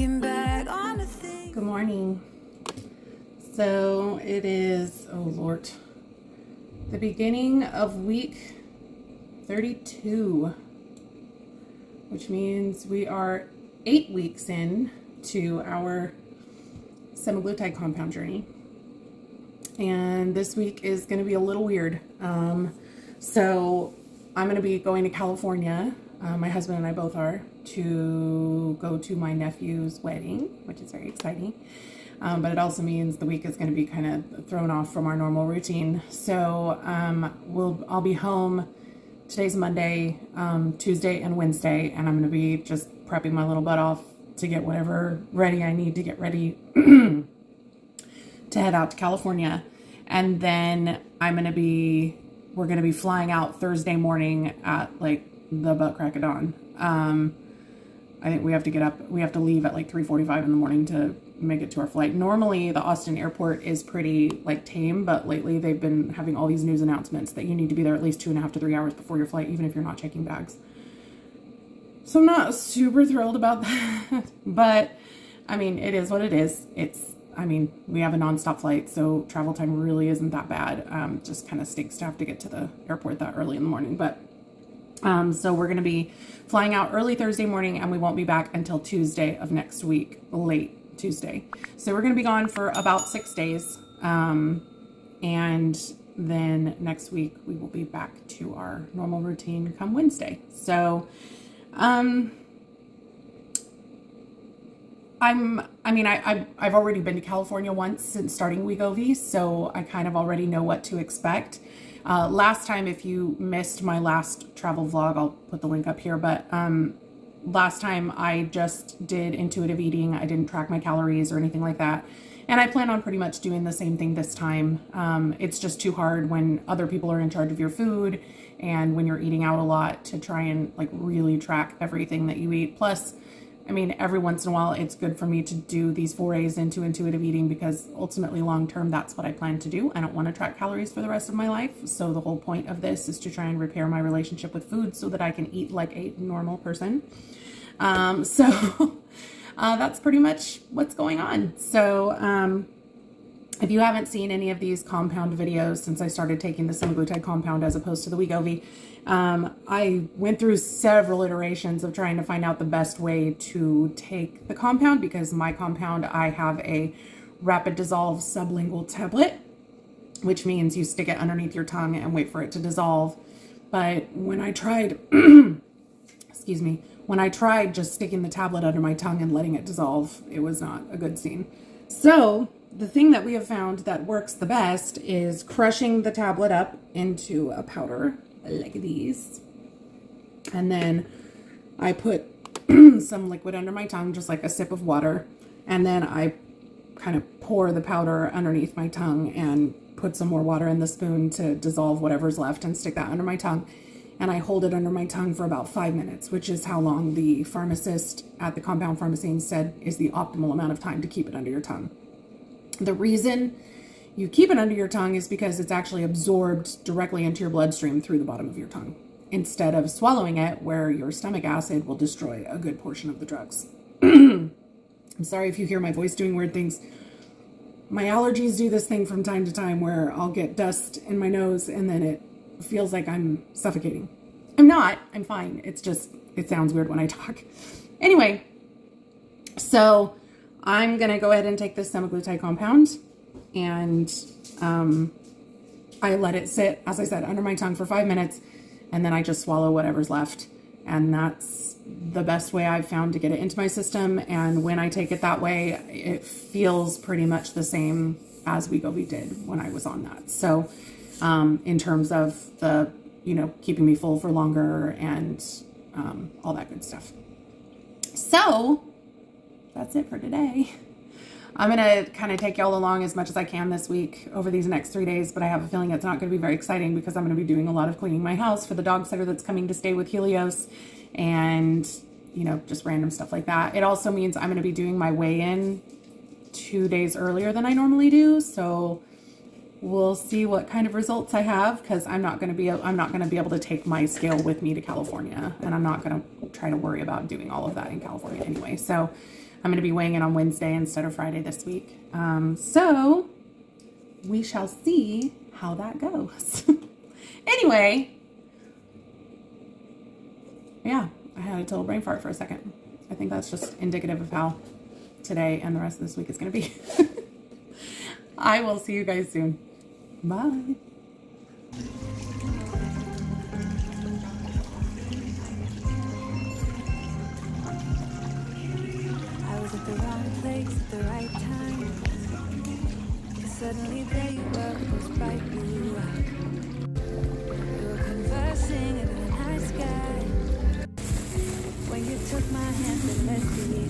looking back on thing. Good morning. So it is, oh Lord, the beginning of week 32, which means we are eight weeks in to our semaglutide compound journey. And this week is going to be a little weird. Um, so I'm going to be going to California. Uh, my husband and I both are to go to my nephew's wedding, which is very exciting. Um, but it also means the week is going to be kind of thrown off from our normal routine. So um, we'll I'll be home. Today's Monday, um, Tuesday, and Wednesday, and I'm going to be just prepping my little butt off to get whatever ready I need to get ready to head out to California. And then I'm going to be, we're going to be flying out Thursday morning at like the butt crack of dawn. Um, I think we have to get up, we have to leave at like 3.45 in the morning to make it to our flight. Normally the Austin airport is pretty like tame, but lately they've been having all these news announcements that you need to be there at least two and a half to three hours before your flight, even if you're not checking bags. So I'm not super thrilled about that, but I mean, it is what it is. It's, I mean, we have a nonstop flight, so travel time really isn't that bad. Um, just kind of stinks to have to get to the airport that early in the morning, but um, so we're going to be flying out early Thursday morning and we won't be back until Tuesday of next week, late Tuesday. So we're going to be gone for about six days. Um, and then next week we will be back to our normal routine come Wednesday. So, um, I'm, I mean, I, I've, I've already been to California once since starting Wegovy, so I kind of already know what to expect. Uh, last time, if you missed my last travel vlog, I'll put the link up here, but um, last time I just did intuitive eating. I didn't track my calories or anything like that. And I plan on pretty much doing the same thing this time. Um, it's just too hard when other people are in charge of your food and when you're eating out a lot to try and like really track everything that you eat. Plus, I mean, every once in a while, it's good for me to do these forays into intuitive eating because ultimately, long term, that's what I plan to do. I don't want to track calories for the rest of my life. So, the whole point of this is to try and repair my relationship with food so that I can eat like a normal person. Um, so, uh, that's pretty much what's going on. So, um, if you haven't seen any of these compound videos since I started taking the semaglutide compound as opposed to the Wegovy, um, I went through several iterations of trying to find out the best way to take the compound because my compound, I have a rapid dissolve sublingual tablet, which means you stick it underneath your tongue and wait for it to dissolve. But when I tried, excuse me, when I tried just sticking the tablet under my tongue and letting it dissolve, it was not a good scene. So the thing that we have found that works the best is crushing the tablet up into a powder like these. And then I put some liquid under my tongue, just like a sip of water. And then I kind of pour the powder underneath my tongue and put some more water in the spoon to dissolve whatever's left and stick that under my tongue. And I hold it under my tongue for about five minutes, which is how long the pharmacist at the compound pharmacy said is the optimal amount of time to keep it under your tongue. The reason you keep it under your tongue is because it's actually absorbed directly into your bloodstream through the bottom of your tongue instead of swallowing it where your stomach acid will destroy a good portion of the drugs. I'm sorry if you hear my voice doing weird things. My allergies do this thing from time to time where I'll get dust in my nose and then it feels like I'm suffocating. I'm not. I'm fine. It's just, it sounds weird when I talk. Anyway, so I'm going to go ahead and take this semaglutide compound and um, I let it sit, as I said, under my tongue for five minutes, and then I just swallow whatever's left. And that's the best way I've found to get it into my system. And when I take it that way, it feels pretty much the same as Wegovy did when I was on that. So um, in terms of the, you know, keeping me full for longer and um, all that good stuff. So that's it for today. I'm going to kind of take y'all along as much as I can this week over these next three days, but I have a feeling it's not going to be very exciting because I'm going to be doing a lot of cleaning my house for the dog sitter that's coming to stay with Helios and, you know, just random stuff like that. It also means I'm going to be doing my weigh-in two days earlier than I normally do, so we'll see what kind of results I have because I'm not going to be I'm not going to be able to take my scale with me to California, and I'm not going to try to worry about doing all of that in California anyway. So I'm going to be weighing in on Wednesday instead of Friday this week. Um, so we shall see how that goes. anyway, yeah, I had a total brain fart for a second. I think that's just indicative of how today and the rest of this week is going to be. I will see you guys soon. Bye. Wrong at the right time. 'Cause suddenly there you were those bright blue eyes. We were conversing in the night sky. When you took my hand and let's be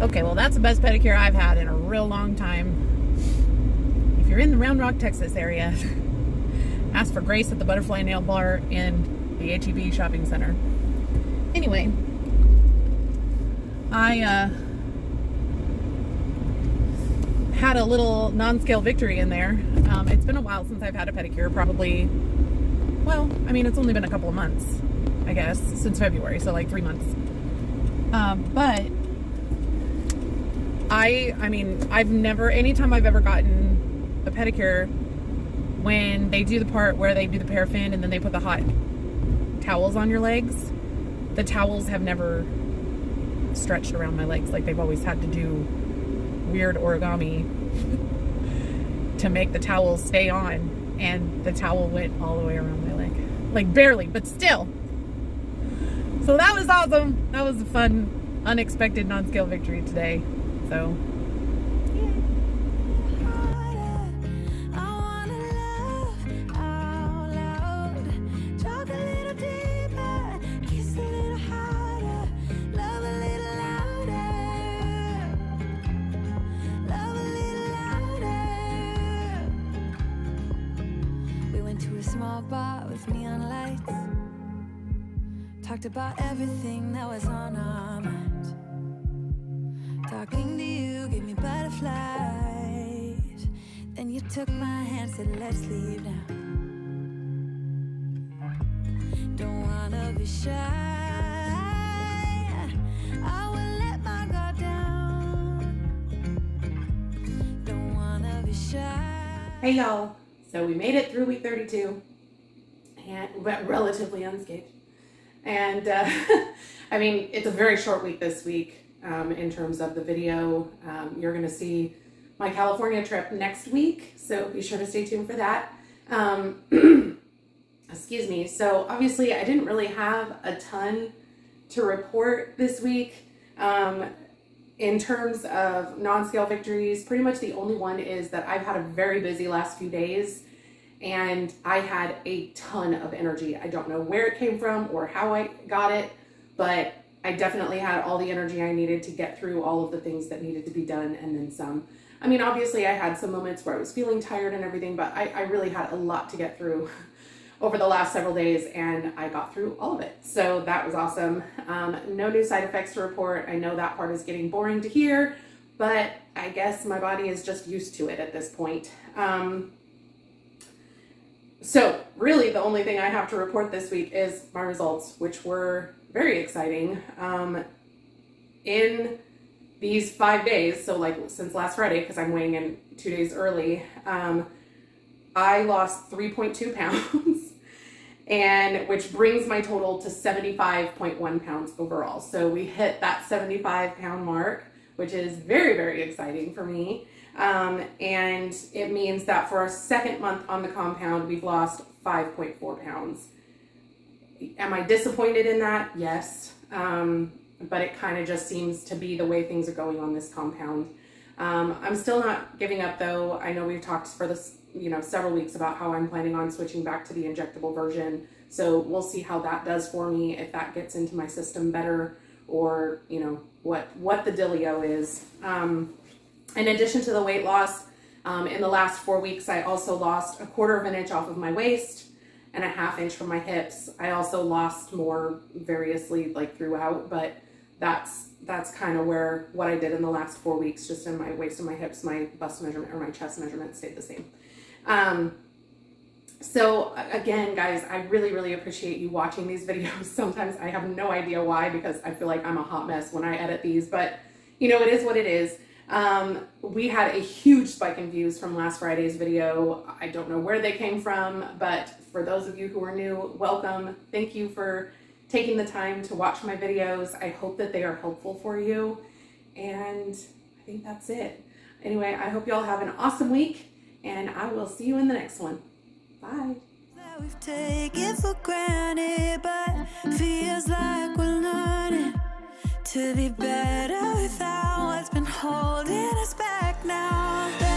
Okay, well, that's the best pedicure I've had in a real long time. If you're in the Round Rock, Texas area, ask for Grace at the Butterfly Nail Bar in the HEB Shopping Center. Anyway, I uh, had a little non-scale victory in there. Um, it's been a while since I've had a pedicure, probably, well, I mean, it's only been a couple of months, I guess, since February, so like three months. Um, but I, I mean, I've never, anytime I've ever gotten a pedicure, when they do the part where they do the paraffin and then they put the hot towels on your legs, the towels have never stretched around my legs. Like they've always had to do weird origami to make the towel stay on. And the towel went all the way around my leg. Like barely, but still. So that was awesome. That was a fun, unexpected non-scale victory today. So. Talked about everything that was on our minds. Talking to you gave me butterflies. Then you took my hand, said, Let's leave now. Don't wanna be shy. I will let my guard down. Don't wanna be shy. Hey y'all. So we made it through week 32 and but relatively unscathed. And uh, I mean, it's a very short week this week um, in terms of the video. Um, you're going to see my California trip next week, so be sure to stay tuned for that. Um, excuse me. So obviously, I didn't really have a ton to report this week. Um, in terms of non-scale victories, pretty much the only one is that I've had a very busy last few days and I had a ton of energy. I don't know where it came from or how I got it, but I definitely had all the energy I needed to get through all of the things that needed to be done and then some. I mean, obviously, I had some moments where I was feeling tired and everything, but I, I really had a lot to get through over the last several days and I got through all of it. So that was awesome. Um, no new side effects to report. I know that part is getting boring to hear, but I guess my body is just used to it at this point. Um, so, really, the only thing I have to report this week is my results, which were very exciting. Um, in these five days, so like since last Friday, because I'm weighing in two days early, um, I lost 3.2 pounds, and which brings my total to 75.1 pounds overall. So we hit that 75 pound mark, which is very, very exciting for me. Um, and it means that for our second month on the compound, we've lost 5.4 pounds. Am I disappointed in that? Yes. Um, but it kind of just seems to be the way things are going on this compound. Um, I'm still not giving up though. I know we've talked for this, you know, several weeks about how I'm planning on switching back to the injectable version. So we'll see how that does for me, if that gets into my system better or, you know, what, what the dealio is. Um, in addition to the weight loss, Um, in the last four weeks, I also lost a quarter of an inch off of my waist and a half inch from my hips. I also lost more variously like throughout, but that's that's kind of where what I did in the last four weeks, just in my waist and my hips, my bust measurement or my chest measurement stayed the same. Um, so again, guys, I really, really appreciate you watching these videos. Sometimes I have no idea why because I feel like I'm a hot mess when I edit these, but you know, it is what it is. Um, we had a huge spike in views from last Friday's video. I don't know where they came from, but for those of you who are new, welcome. Thank you for taking the time to watch my videos. I hope that they are helpful for you. And I think that's it. Anyway, I hope you all have an awesome week and I will see you in the next one. Bye. we've taken for granted, but feels like we're learning to be better without what's been holding us back now.